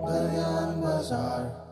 The Bazaar.